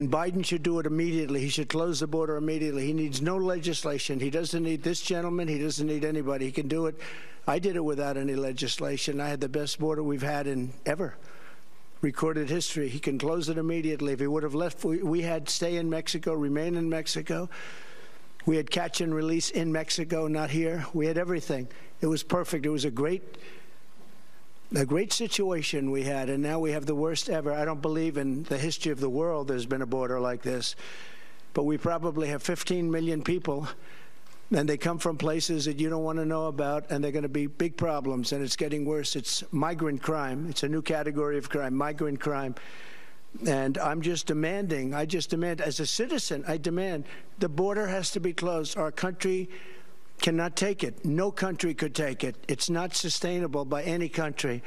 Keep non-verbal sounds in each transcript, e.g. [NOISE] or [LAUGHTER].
Biden should do it immediately. He should close the border immediately. He needs no legislation. He doesn't need this gentleman. He doesn't need anybody. He can do it. I did it without any legislation. I had the best border we've had in ever recorded history. He can close it immediately. If he would have left, we, we had stay in Mexico, remain in Mexico. We had catch and release in Mexico, not here. We had everything. It was perfect. It was a great a great situation we had, and now we have the worst ever. I don't believe in the history of the world there's been a border like this, but we probably have 15 million people, and they come from places that you don't want to know about, and they're going to be big problems, and it's getting worse. It's migrant crime. It's a new category of crime, migrant crime. And I'm just demanding, I just demand, as a citizen, I demand the border has to be closed. Our country cannot take it. No country could take it. It's not sustainable by any country.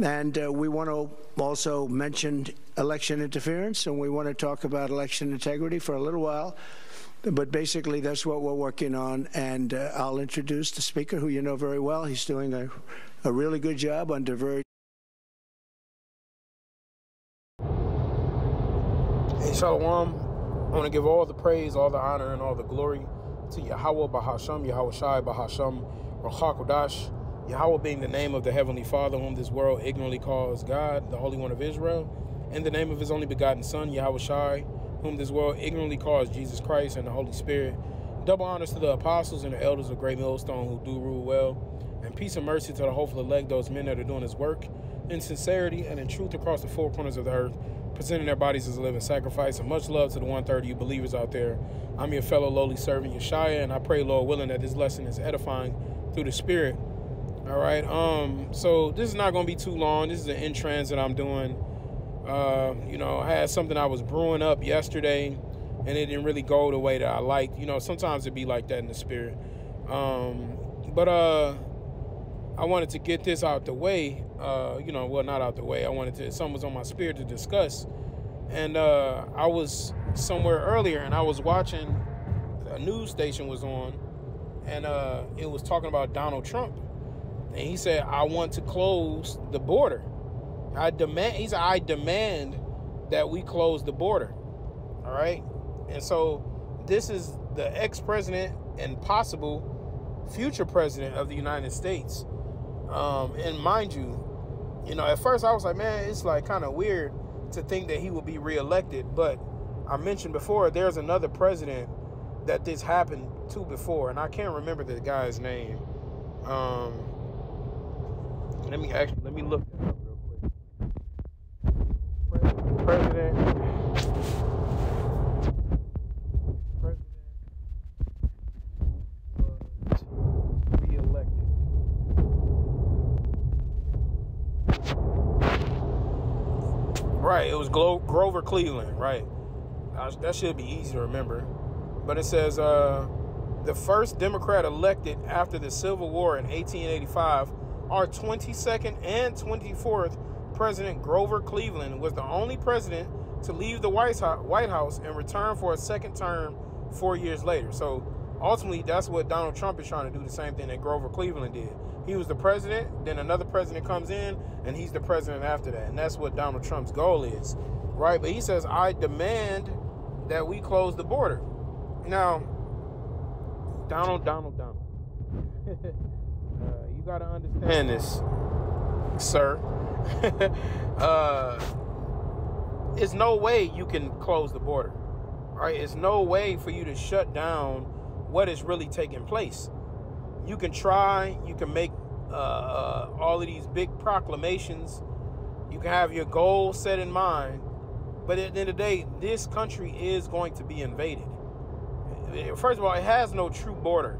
And uh, we want to also mention election interference, and we want to talk about election integrity for a little while. But basically, that's what we're working on. And uh, I'll introduce the speaker, who you know very well. He's doing a, a really good job under very Hey, Shalom. I want to give all the praise, all the honor, and all the glory to Yahweh Bahasham, Yahweh Shai Bahasham, Rachakodash. Yahweh being the name of the Heavenly Father, whom this world ignorantly calls God, the Holy One of Israel, and the name of His only begotten Son, Yahweh Shai, whom this world ignorantly calls Jesus Christ and the Holy Spirit. Double honors to the apostles and the elders of Great Millstone who do rule well, and peace and mercy to the hopeful elect, those men that are doing His work in sincerity and in truth across the four corners of the earth presenting their bodies as a living sacrifice. And much love to the 130 you believers out there. I'm your fellow lowly servant, Yeshaya, and I pray, Lord willing, that this lesson is edifying through the Spirit. All right. Um. So this is not going to be too long. This is an in trans that I'm doing. Uh, you know, I had something I was brewing up yesterday, and it didn't really go the way that I liked. You know, sometimes it be like that in the spirit. Um, but uh, I wanted to get this out the way. Uh, you know, well, not out the way. I wanted to. Something was on my spirit to discuss, and uh, I was somewhere earlier, and I was watching. A news station was on, and uh, it was talking about Donald Trump, and he said, "I want to close the border. I demand." He said, "I demand that we close the border." All right, and so this is the ex-president and possible future president of the United States um, and mind you, you know, at first I was like, man, it's like kind of weird to think that he will be reelected. But I mentioned before, there's another president that this happened to before, and I can't remember the guy's name. Um, let me actually let me look up real quick. President Right, it was Glo- Grover Cleveland, right. that should be easy to remember. But it says uh, the first Democrat elected after the Civil War in 1885, our 22nd and 24th President Grover Cleveland was the only president to leave the White House and return for a second term four years later. So ultimately, that's what Donald Trump is trying to do the same thing that Grover Cleveland did. He was the president, then another president comes in, and he's the president after that. And that's what Donald Trump's goal is, right? But he says, I demand that we close the border. Now, Donald, Donald, Donald. [LAUGHS] uh, you got to understand this, sir. [LAUGHS] uh, it's no way you can close the border, right? It's no way for you to shut down what is really taking place. You can try, you can make uh, uh, all of these big proclamations. You can have your goal set in mind, but at the end of the day, this country is going to be invaded. First of all, it has no true border.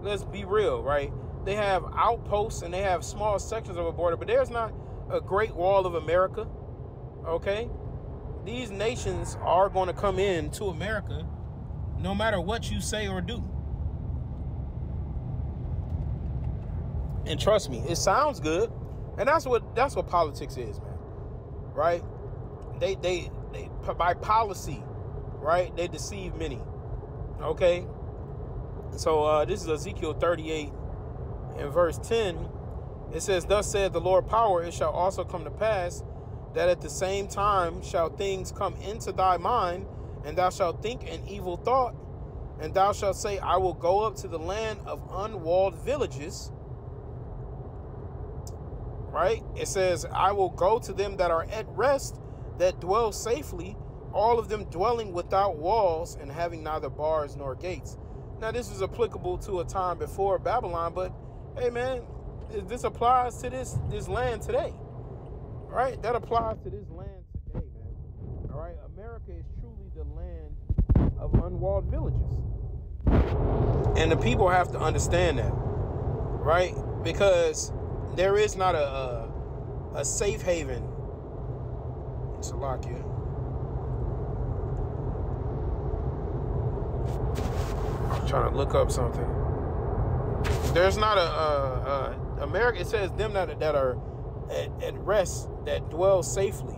Let's be real, right? They have outposts and they have small sections of a border, but there's not a great wall of America. Okay? These nations are going to come in to America no matter what you say or do. And trust me, it sounds good. And that's what that's what politics is, man. Right? They they they by policy, right? They deceive many. Okay? So uh this is Ezekiel 38 and verse 10. It says, Thus said the Lord power, it shall also come to pass that at the same time shall things come into thy mind, and thou shalt think an evil thought, and thou shalt say, I will go up to the land of unwalled villages. Right? It says, I will go to them that are at rest, that dwell safely, all of them dwelling without walls and having neither bars nor gates. Now, this is applicable to a time before Babylon, but hey, man, this applies to this this land today. Right? That applies to this land today, man. All right? America is the land of unwalled villages. And the people have to understand that. Right? Because there is not a a, a safe haven. In Salakia. I'm trying to look up something. There's not a, a, a America. It says them that that are at, at rest that dwell safely.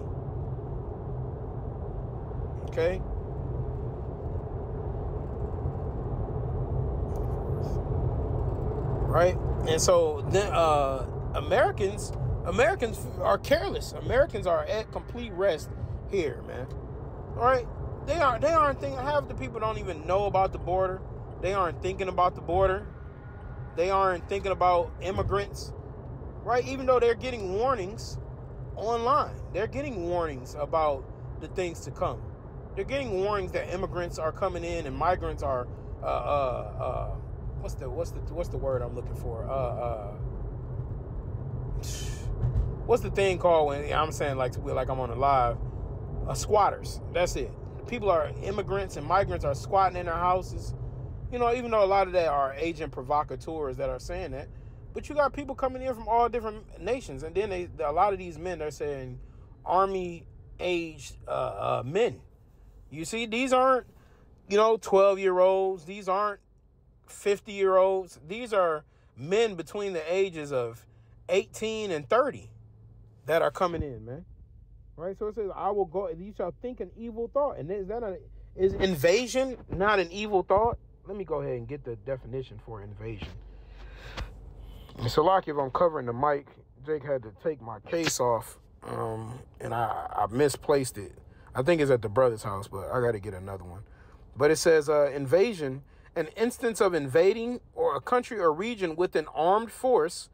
Okay. Right, and so uh, Americans, Americans are careless. Americans are at complete rest here, man. All right, they aren't. They aren't thinking. Half the people don't even know about the border. They aren't thinking about the border. They aren't thinking about immigrants, right? Even though they're getting warnings online, they're getting warnings about the things to come. They're getting warnings that immigrants are coming in and migrants are, uh, uh, uh, what's the what's the what's the word I'm looking for? Uh, uh, what's the thing called when I'm saying like like I'm on a live? Uh, squatters. That's it. People are immigrants and migrants are squatting in their houses you know, even though a lot of that are agent provocateurs that are saying that, but you got people coming in from all different nations, and then they a lot of these men are saying army aged men. You see, these aren't you know twelve year olds. These aren't fifty year olds. These are men between the ages of eighteen and thirty that are coming in, man. Right. So it says, "I will go." You shall think an evil thought, and is that a is invasion not an evil thought? let me go ahead and get the definition for invasion. So, like, if I'm covering the mic, Jake had to take my case off, um, and I, I misplaced it. I think it's at the brother's house, but I got to get another one. But it says uh, invasion, an instance of invading or a country or region with an armed force,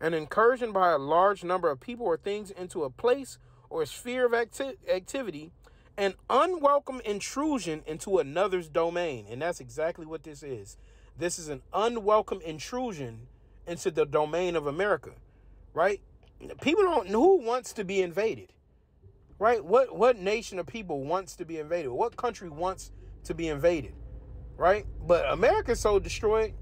an incursion by a large number of people or things into a place or sphere of acti- activity an unwelcome intrusion into another's domain. And that's exactly what this is. This is an unwelcome intrusion into the domain of America, right? People don't know who wants to be invaded. Right? What what nation of people wants to be invaded? What country wants to be invaded? Right? But America's so destroyed.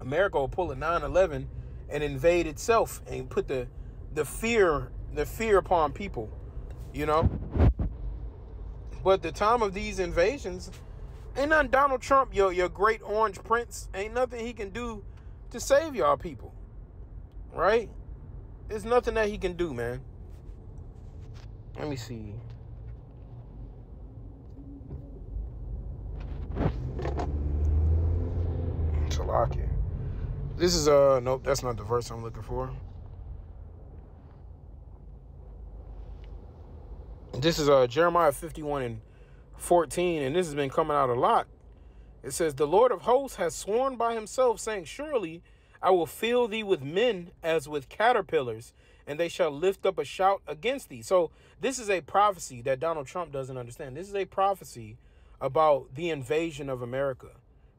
America will pull a 9/11 and invade itself and put the the fear the fear upon people, you know? But the time of these invasions, ain't nothing Donald Trump, your your great orange prince, ain't nothing he can do to save y'all people. Right? There's nothing that he can do, man. Let me see. Salakia. This is uh nope, that's not the verse I'm looking for. This is uh, Jeremiah 51 and 14, and this has been coming out a lot. It says, The Lord of hosts has sworn by himself, saying, Surely I will fill thee with men as with caterpillars, and they shall lift up a shout against thee. So, this is a prophecy that Donald Trump doesn't understand. This is a prophecy about the invasion of America,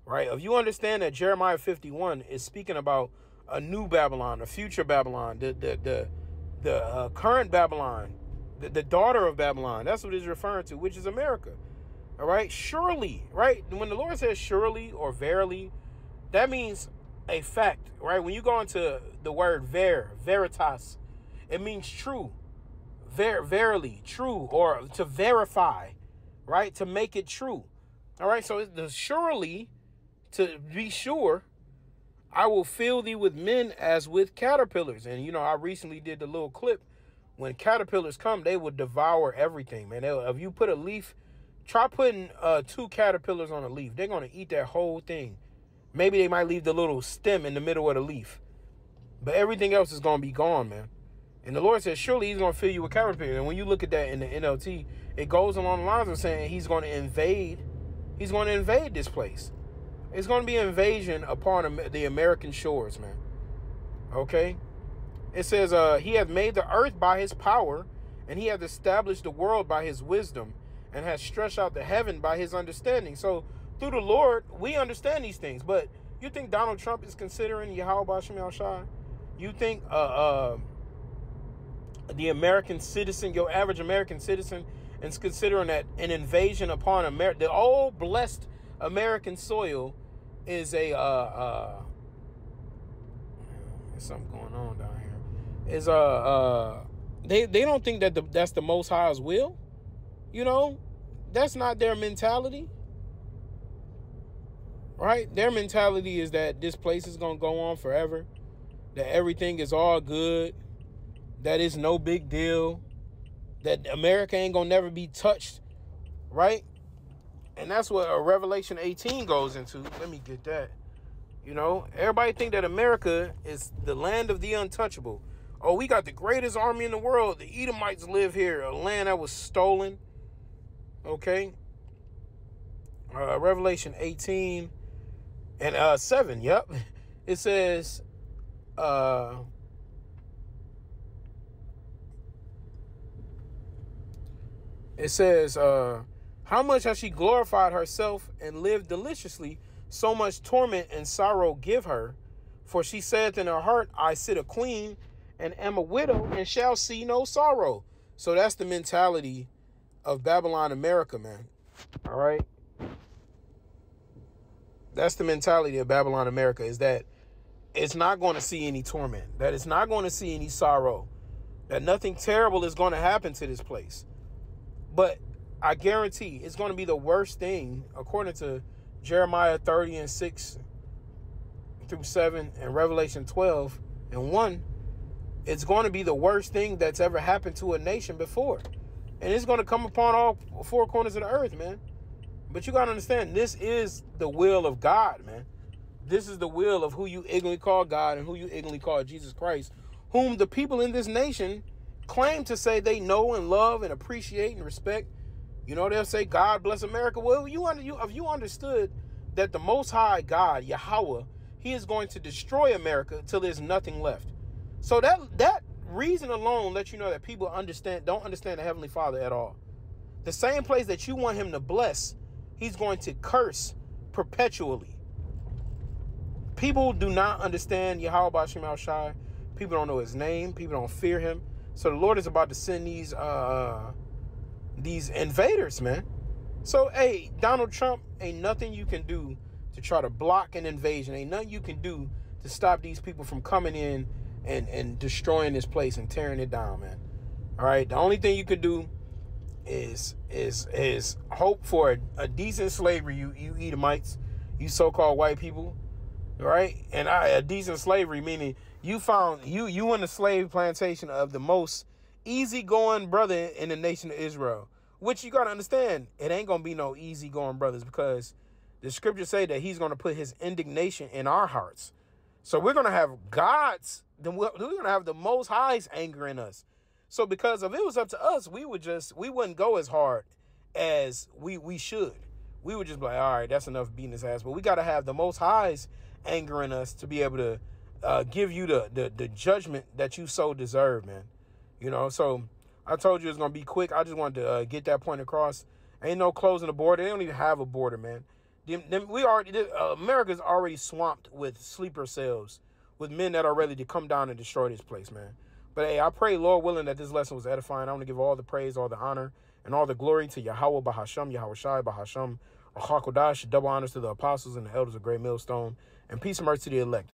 right? If you understand that Jeremiah 51 is speaking about a new Babylon, a future Babylon, the the the, the uh, current Babylon the, the daughter of Babylon. That's what it's referring to, which is America. All right, surely, right? When the Lord says surely or verily, that means a fact, right? When you go into the word ver, veritas, it means true, ver, verily, true, or to verify, right? To make it true. All right, so the surely, to be sure, I will fill thee with men as with caterpillars. And you know, I recently did the little clip when caterpillars come, they will devour everything, man. They, if you put a leaf, try putting uh, two caterpillars on a leaf. They're gonna eat that whole thing. Maybe they might leave the little stem in the middle of the leaf, but everything else is gonna be gone, man. And the Lord says, surely he's going to fill you with character. And when you look at that in the NLT, it goes along the lines of saying he's going to invade, he's going to invade this place. It's going to be invasion upon the American shores, man. Okay? It says, uh, he hath made the earth by his power, and he hath established the world by his wisdom, and has stretched out the heaven by his understanding. So through the Lord, we understand these things. But you think Donald Trump is considering Yahweh Bashim Shai? You think uh, uh, the American citizen, your average American citizen, is considering that an invasion upon America, the old blessed American soil, is a uh, uh, something going on down here. Is uh, uh they they don't think that the, that's the Most High's will. You know, that's not their mentality. Right? Their mentality is that this place is going to go on forever, that everything is all good, that it's no big deal, that America ain't to never be touched, right? And that's what a Revelation 18 goes into. Let me get that. You know, everybody think that America is the land of the untouchable. Oh, we got the greatest army in the world. The Edomites live here, a land that was stolen Okay. Uh, Revelation 18 and uh, 7. Yep. [LAUGHS] It says, uh, it says, uh, how much has she glorified herself and lived deliciously? So much torment and sorrow give her. For she saith in her heart, I sit a queen and am a widow and shall see no sorrow. So that's the mentality of Babylon America, man. All right. That's the mentality of Babylon America is that it's not going to see any torment, that it's not going to see any sorrow, that nothing terrible is going to happen to this place. But I guarantee it's going to be the worst thing, according to Jeremiah 30 and 6 through 7 and Revelation 12 and 1. It's going to be the worst thing that's ever happened to a nation before. And it's going to come upon all four corners of the earth, man. But you got to understand, this is the will of God, man. This is the will of who you ignorantly call God and who you ignorantly call Jesus Christ, whom the people in this nation claim to say they know and love and appreciate and respect. You know, they'll say, God bless America. Well, you, under, you if you understood that the Most High God, Yahweh, He is going to destroy America till there's nothing left. So that that reason alone lets you know that people understand don't understand the heavenly father at all the same place that you want him to bless he's going to curse perpetually people do not understand Yahweh Bashim Shai. People don't know his name. People don't fear him. So the Lord is about to send these uh these invaders, man. So hey, Donald Trump, ain't nothing you can do to try to block an invasion. Ain't nothing you can do to stop these people from coming in and and destroying this place and tearing it down, man. All right. The only thing you could do is is is hope for a, a decent slavery. You you Edomites, you so-called white people, right? And I, a decent slavery meaning you found you you in the slave plantation of the most easygoing brother in the nation of Israel. Which you gotta understand, it ain't gonna be no easygoing brothers because the scriptures say that he's gonna put his indignation in our hearts. So we're gonna have God's then we're to have the most highest anger in us. So because if it was up to us, we would just we wouldn't go as hard as we we should. We would just be like, all right, that's enough beating his ass. But we got to have the most highest anger in us to be able to uh, give you the, the the judgment that you so deserve, man. You know. So I told you it's gonna be quick. I just wanted to uh, get that point across. Ain't no closing the border. They don't even have a border, man. we already uh, America's already swamped with sleeper cells with men that are ready to come down and destroy this place, man. But hey, I pray, Lord willing, that this lesson was edifying. I want to give all the praise, all the honor, and all the glory to Yahweh Bahasham, Yahweh Shai Bahasham, Achakodash, double honors to the apostles and the elders of Great Millstone, and peace and mercy to the elect.